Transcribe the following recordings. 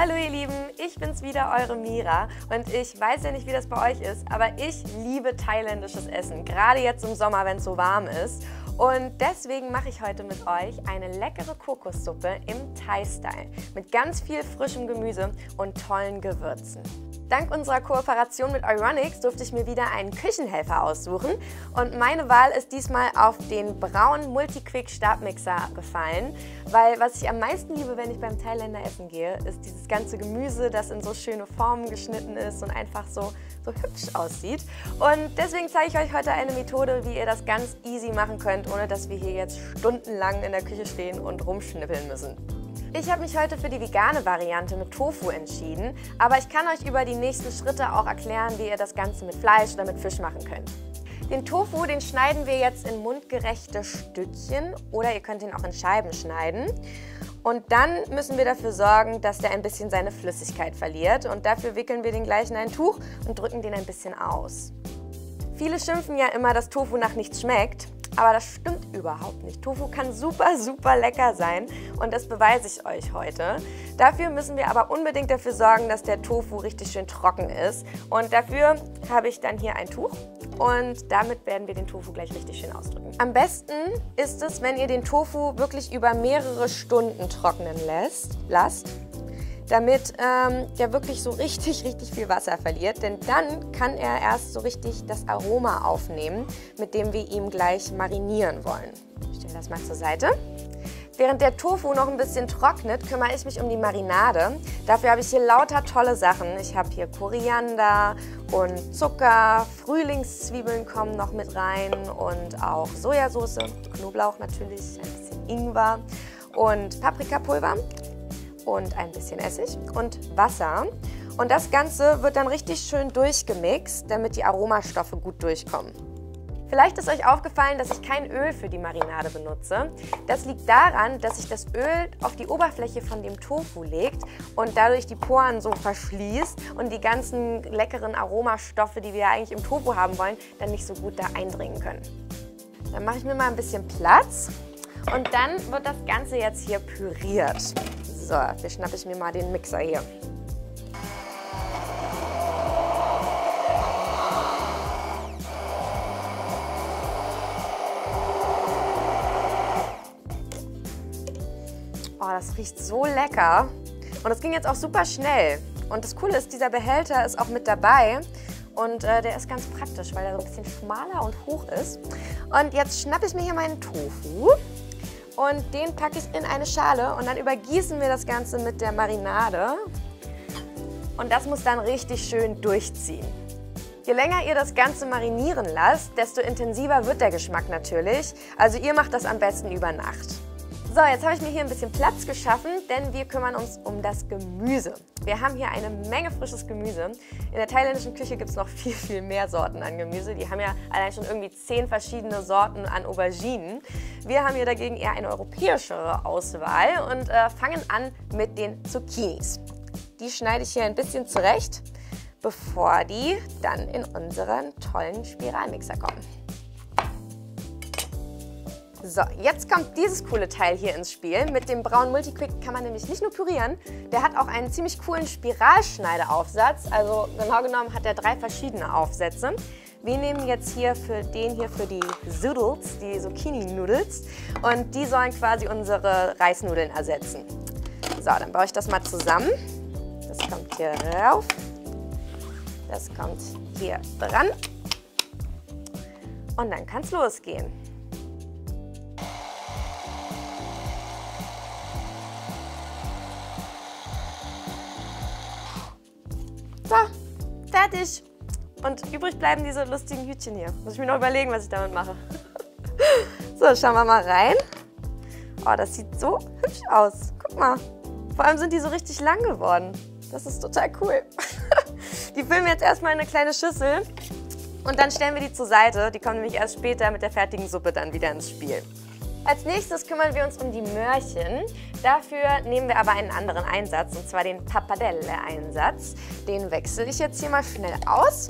Hallo ihr Lieben, ich bin's wieder, eure Mira. Und ich weiß ja nicht, wie das bei euch ist, aber ich liebe thailändisches Essen, gerade jetzt im Sommer, wenn es so warm ist. Und deswegen mache ich heute mit euch eine leckere Kokossuppe im Thai-Style. Mit ganz viel frischem Gemüse und tollen Gewürzen. Dank unserer Kooperation mit Euronics durfte ich mir wieder einen Küchenhelfer aussuchen. Und meine Wahl ist diesmal auf den braunen Multiquick Stabmixer gefallen, weil was ich am meisten liebe, wenn ich beim Thailänder essen gehe, ist dieses ganze Gemüse, das in so schöne Formen geschnitten ist und einfach so, so hübsch aussieht. Und deswegen zeige ich euch heute eine Methode, wie ihr das ganz easy machen könnt, ohne dass wir hier jetzt stundenlang in der Küche stehen und rumschnippeln müssen. Ich habe mich heute für die vegane Variante mit Tofu entschieden, aber ich kann euch über die nächsten Schritte auch erklären, wie ihr das Ganze mit Fleisch oder mit Fisch machen könnt. Den Tofu, den schneiden wir jetzt in mundgerechte Stückchen oder ihr könnt ihn auch in Scheiben schneiden. Und dann müssen wir dafür sorgen, dass der ein bisschen seine Flüssigkeit verliert und dafür wickeln wir den gleich in ein Tuch und drücken den ein bisschen aus. Viele schimpfen ja immer, dass Tofu nach nichts schmeckt. Aber das stimmt überhaupt nicht. Tofu kann super, super lecker sein und das beweise ich euch heute. Dafür müssen wir aber unbedingt dafür sorgen, dass der Tofu richtig schön trocken ist. Und dafür habe ich dann hier ein Tuch und damit werden wir den Tofu gleich richtig schön ausdrücken. Am besten ist es, wenn ihr den Tofu wirklich über mehrere Stunden trocknen lässt, lasst damit ähm, der wirklich so richtig, richtig viel Wasser verliert. Denn dann kann er erst so richtig das Aroma aufnehmen, mit dem wir ihn gleich marinieren wollen. Ich stelle das mal zur Seite. Während der Tofu noch ein bisschen trocknet, kümmere ich mich um die Marinade. Dafür habe ich hier lauter tolle Sachen. Ich habe hier Koriander und Zucker, Frühlingszwiebeln kommen noch mit rein und auch Sojasauce, Knoblauch natürlich, ein bisschen Ingwer und Paprikapulver und ein bisschen Essig und Wasser. Und das Ganze wird dann richtig schön durchgemixt, damit die Aromastoffe gut durchkommen. Vielleicht ist euch aufgefallen, dass ich kein Öl für die Marinade benutze. Das liegt daran, dass sich das Öl auf die Oberfläche von dem Tofu legt und dadurch die Poren so verschließt und die ganzen leckeren Aromastoffe, die wir eigentlich im Tofu haben wollen, dann nicht so gut da eindringen können. Dann mache ich mir mal ein bisschen Platz und dann wird das Ganze jetzt hier püriert. So, jetzt schnappe ich mir mal den Mixer hier. Das riecht so lecker. Und es ging jetzt auch super schnell. Und das Coole ist, dieser Behälter ist auch mit dabei. Und äh, der ist ganz praktisch, weil er so ein bisschen schmaler und hoch ist. Und jetzt schnappe ich mir hier meinen Tofu und den packe ich in eine Schale und dann übergießen wir das Ganze mit der Marinade. Und das muss dann richtig schön durchziehen. Je länger ihr das Ganze marinieren lasst, desto intensiver wird der Geschmack natürlich. Also ihr macht das am besten über Nacht. So, jetzt habe ich mir hier ein bisschen Platz geschaffen, denn wir kümmern uns um das Gemüse. Wir haben hier eine Menge frisches Gemüse. In der thailändischen Küche gibt es noch viel, viel mehr Sorten an Gemüse. Die haben ja allein schon irgendwie zehn verschiedene Sorten an Auberginen. Wir haben hier dagegen eher eine europäischere Auswahl und äh, fangen an mit den Zucchinis. Die schneide ich hier ein bisschen zurecht, bevor die dann in unseren tollen Spiralmixer kommen. So, jetzt kommt dieses coole Teil hier ins Spiel. Mit dem braunen Multiquick kann man nämlich nicht nur pürieren, der hat auch einen ziemlich coolen Spiralschneideaufsatz. Also genau genommen hat er drei verschiedene Aufsätze. Wir nehmen jetzt hier für den hier für die Zoodles, die Zucchini-Noodles. Und die sollen quasi unsere Reisnudeln ersetzen. So, dann baue ich das mal zusammen. Das kommt hier rauf. Das kommt hier dran. Und dann kann es losgehen. Fertig. Und übrig bleiben diese lustigen Hütchen hier. Muss ich mir noch überlegen, was ich damit mache. so, schauen wir mal rein. Oh, das sieht so hübsch aus. Guck mal. Vor allem sind die so richtig lang geworden. Das ist total cool. die füllen wir jetzt erstmal in eine kleine Schüssel. Und dann stellen wir die zur Seite. Die kommen nämlich erst später mit der fertigen Suppe dann wieder ins Spiel. Als nächstes kümmern wir uns um die Möhrchen. Dafür nehmen wir aber einen anderen Einsatz, und zwar den Pappardelle-Einsatz. Den wechsle ich jetzt hier mal schnell aus.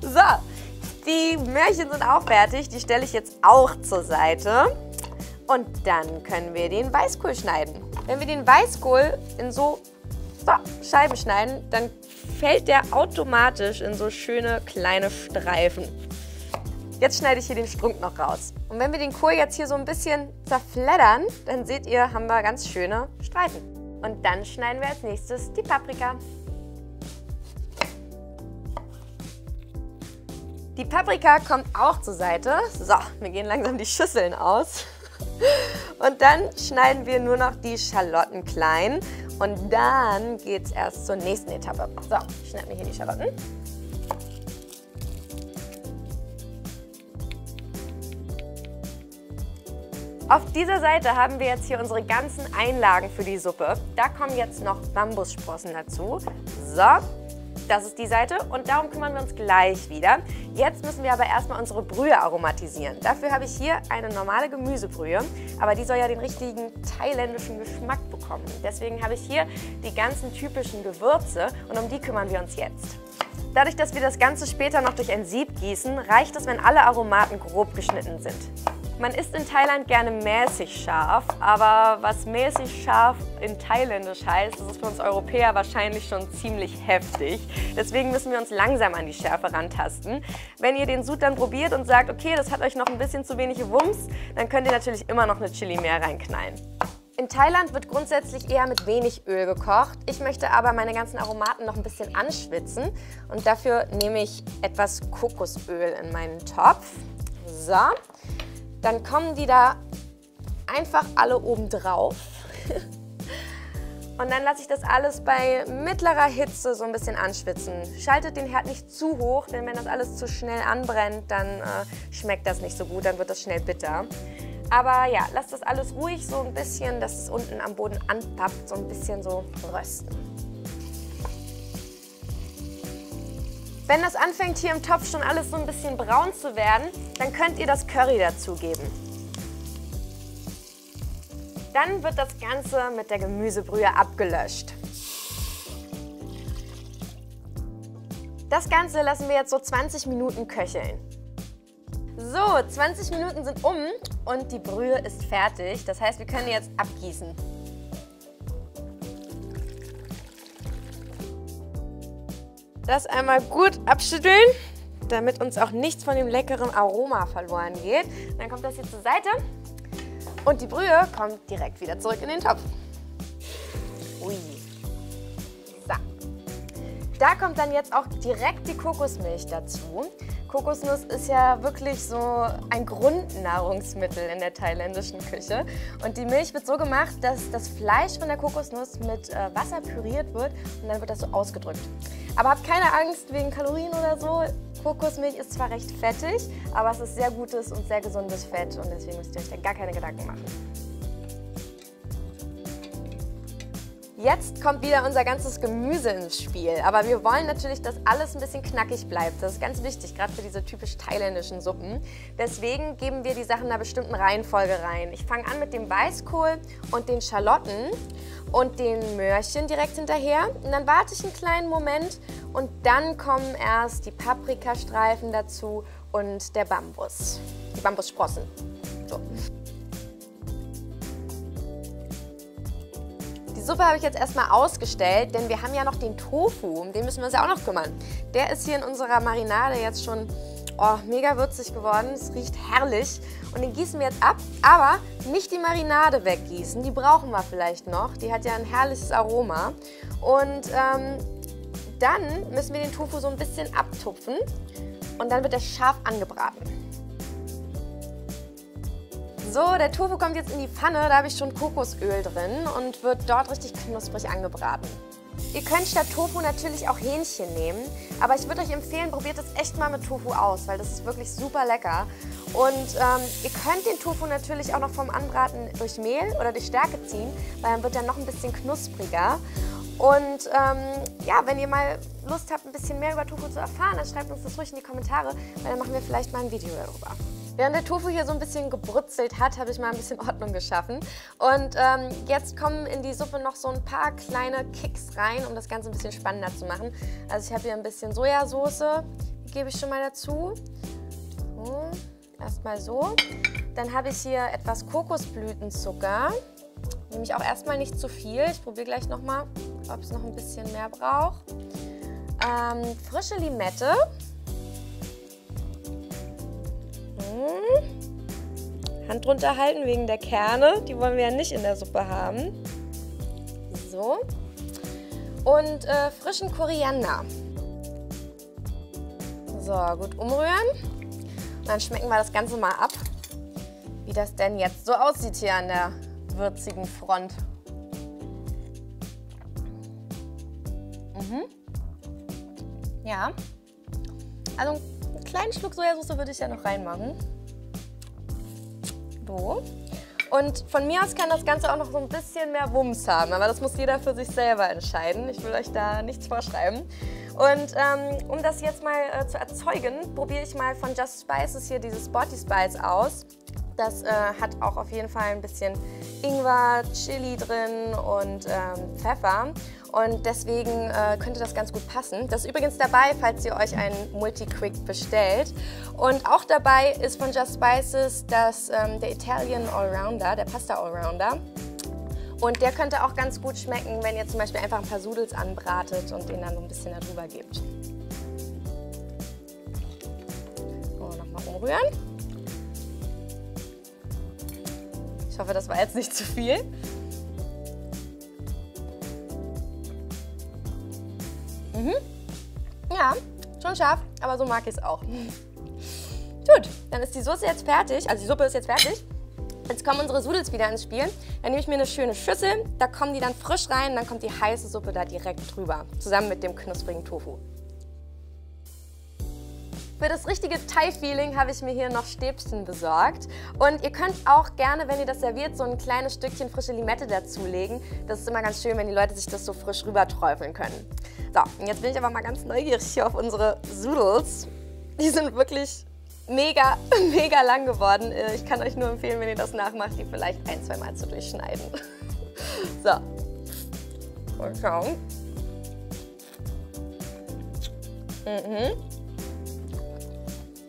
So, Die Möhrchen sind auch fertig. Die stelle ich jetzt auch zur Seite. Und dann können wir den Weißkohl schneiden. Wenn wir den Weißkohl in so, so Scheiben schneiden, dann fällt der automatisch in so schöne kleine Streifen. Jetzt schneide ich hier den Strunk noch raus. Und wenn wir den Kohl jetzt hier so ein bisschen zerfleddern, dann seht ihr, haben wir ganz schöne Streifen. Und dann schneiden wir als nächstes die Paprika. Die Paprika kommt auch zur Seite. So, wir gehen langsam die Schüsseln aus. Und dann schneiden wir nur noch die Schalotten klein. Und dann geht es erst zur nächsten Etappe. So, ich schneide mir hier die Schalotten. Auf dieser Seite haben wir jetzt hier unsere ganzen Einlagen für die Suppe. Da kommen jetzt noch Bambussprossen dazu. So, das ist die Seite und darum kümmern wir uns gleich wieder. Jetzt müssen wir aber erstmal unsere Brühe aromatisieren. Dafür habe ich hier eine normale Gemüsebrühe, aber die soll ja den richtigen thailändischen Geschmack bekommen. Deswegen habe ich hier die ganzen typischen Gewürze und um die kümmern wir uns jetzt. Dadurch, dass wir das Ganze später noch durch ein Sieb gießen, reicht es, wenn alle Aromaten grob geschnitten sind. Man isst in Thailand gerne mäßig scharf, aber was mäßig scharf in Thailändisch heißt, das ist für uns Europäer wahrscheinlich schon ziemlich heftig. Deswegen müssen wir uns langsam an die Schärfe rantasten. Wenn ihr den Sud dann probiert und sagt, okay, das hat euch noch ein bisschen zu wenig Wumms, dann könnt ihr natürlich immer noch eine Chili mehr reinknallen. In Thailand wird grundsätzlich eher mit wenig Öl gekocht. Ich möchte aber meine ganzen Aromaten noch ein bisschen anschwitzen und dafür nehme ich etwas Kokosöl in meinen Topf. So, dann kommen die da einfach alle oben drauf. Und dann lasse ich das alles bei mittlerer Hitze so ein bisschen anschwitzen. Schaltet den Herd nicht zu hoch, denn wenn das alles zu schnell anbrennt, dann äh, schmeckt das nicht so gut, dann wird das schnell bitter. Aber ja, lasst das alles ruhig so ein bisschen, dass es unten am Boden anpappt, so ein bisschen so rösten. Wenn das anfängt hier im Topf schon alles so ein bisschen braun zu werden, dann könnt ihr das Curry dazugeben. Dann wird das Ganze mit der Gemüsebrühe abgelöscht. Das Ganze lassen wir jetzt so 20 Minuten köcheln. So, 20 Minuten sind um und die Brühe ist fertig. Das heißt, wir können jetzt abgießen. Das einmal gut abschütteln, damit uns auch nichts von dem leckeren Aroma verloren geht. Dann kommt das hier zur Seite und die Brühe kommt direkt wieder zurück in den Topf. Ui. So. Da kommt dann jetzt auch direkt die Kokosmilch dazu. Kokosnuss ist ja wirklich so ein Grundnahrungsmittel in der thailändischen Küche. Und die Milch wird so gemacht, dass das Fleisch von der Kokosnuss mit äh, Wasser püriert wird und dann wird das so ausgedrückt. Aber habt keine Angst wegen Kalorien oder so. Kokosmilch ist zwar recht fettig, aber es ist sehr gutes und sehr gesundes Fett und deswegen müsst ihr euch da gar keine Gedanken machen. Jetzt kommt wieder unser ganzes Gemüse ins Spiel. Aber wir wollen natürlich, dass alles ein bisschen knackig bleibt. Das ist ganz wichtig, gerade für diese typisch thailändischen Suppen. Deswegen geben wir die Sachen in einer bestimmten Reihenfolge rein. Ich fange an mit dem Weißkohl und den Schalotten und den Möhrchen direkt hinterher. Und dann warte ich einen kleinen Moment und dann kommen erst die Paprikastreifen dazu und der Bambus. Die Bambussprossen. So. Die Suppe habe ich jetzt erstmal ausgestellt, denn wir haben ja noch den Tofu, um den müssen wir uns ja auch noch kümmern. Der ist hier in unserer Marinade jetzt schon oh, mega würzig geworden, es riecht herrlich. Und den gießen wir jetzt ab, aber nicht die Marinade weggießen, die brauchen wir vielleicht noch, die hat ja ein herrliches Aroma. Und ähm, dann müssen wir den Tofu so ein bisschen abtupfen. Und dann wird er scharf angebraten. So, der Tofu kommt jetzt in die Pfanne, da habe ich schon Kokosöl drin und wird dort richtig knusprig angebraten. Ihr könnt statt Tofu natürlich auch Hähnchen nehmen, aber ich würde euch empfehlen, probiert es echt mal mit Tofu aus, weil das ist wirklich super lecker. Und ähm, ihr könnt den Tofu natürlich auch noch vom Anbraten durch Mehl oder durch Stärke ziehen, weil dann wird er noch ein bisschen knuspriger. Und ähm, ja, wenn ihr mal Lust habt, ein bisschen mehr über Tofu zu erfahren, dann schreibt uns das ruhig in die Kommentare, weil dann machen wir vielleicht mal ein Video darüber. Während der Tofu hier so ein bisschen gebrutzelt hat, habe ich mal ein bisschen Ordnung geschaffen. Und ähm, jetzt kommen in die Suppe noch so ein paar kleine Kicks rein, um das Ganze ein bisschen spannender zu machen. Also ich habe hier ein bisschen Sojasauce, die gebe ich schon mal dazu. Erstmal so. Dann habe ich hier etwas Kokosblütenzucker. Nehme ich auch erstmal nicht zu viel. Ich probiere gleich nochmal, ob es noch ein bisschen mehr braucht. Ähm, frische Limette. Hand drunter halten wegen der Kerne. Die wollen wir ja nicht in der Suppe haben. So. Und äh, frischen Koriander. So, gut umrühren. Und dann schmecken wir das Ganze mal ab, wie das denn jetzt so aussieht hier an der würzigen Front. Mhm. Ja. Also einen kleinen Schluck Sojasauce würde ich ja noch reinmachen. So. Und von mir aus kann das Ganze auch noch so ein bisschen mehr Wumms haben, aber das muss jeder für sich selber entscheiden. Ich will euch da nichts vorschreiben. Und ähm, um das jetzt mal äh, zu erzeugen, probiere ich mal von Just Spices hier dieses Body Spice aus. Das äh, hat auch auf jeden Fall ein bisschen Ingwer, Chili drin und ähm, Pfeffer. Und deswegen äh, könnte das ganz gut passen. Das ist übrigens dabei, falls ihr euch einen Multi-Quick bestellt. Und auch dabei ist von Just Spices das, ähm, der Italian Allrounder, der Pasta Allrounder. Und der könnte auch ganz gut schmecken, wenn ihr zum Beispiel einfach ein paar Sudels anbratet und den dann so ein bisschen darüber gebt. So, nochmal umrühren. Ich hoffe, das war jetzt nicht zu viel. Mhm. Ja, schon scharf, aber so mag ich es auch. Gut, dann ist die Soße jetzt fertig, also die Suppe ist jetzt fertig. Jetzt kommen unsere Sudels wieder ins Spiel. Dann nehme ich mir eine schöne Schüssel, da kommen die dann frisch rein, dann kommt die heiße Suppe da direkt drüber, zusammen mit dem knusprigen Tofu. Für das richtige Thai-Feeling habe ich mir hier noch Stäbchen besorgt. Und ihr könnt auch gerne, wenn ihr das serviert, so ein kleines Stückchen frische Limette dazulegen. Das ist immer ganz schön, wenn die Leute sich das so frisch rüber träufeln können. So, und jetzt bin ich aber mal ganz neugierig hier auf unsere Zoodles. Die sind wirklich mega, mega lang geworden. Äh, ich kann euch nur empfehlen, wenn ihr das nachmacht, die vielleicht ein, zwei Mal zu durchschneiden. So, mal schauen. Mhm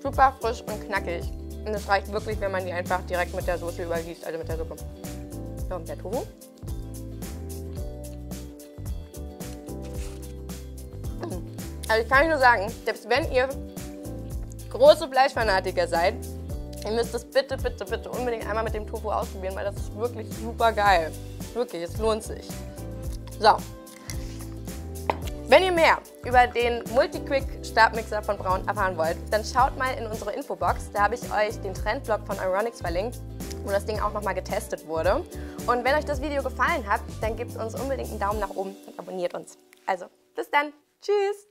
super frisch und knackig. Und es reicht wirklich, wenn man die einfach direkt mit der Soße übergießt, also mit der Suppe. So, und der Tofu. Also ich kann nur sagen, selbst wenn ihr große Fleischfanatiker seid, ihr müsst es bitte, bitte, bitte unbedingt einmal mit dem Tofu ausprobieren, weil das ist wirklich super geil. Wirklich, es lohnt sich. So, wenn ihr mehr über den Multiquick Stabmixer von Braun erfahren wollt, dann schaut mal in unsere Infobox. Da habe ich euch den Trendblog von Ironics verlinkt, wo das Ding auch nochmal getestet wurde. Und wenn euch das Video gefallen hat, dann gebt uns unbedingt einen Daumen nach oben und abonniert uns. Also, bis dann. Tschüss.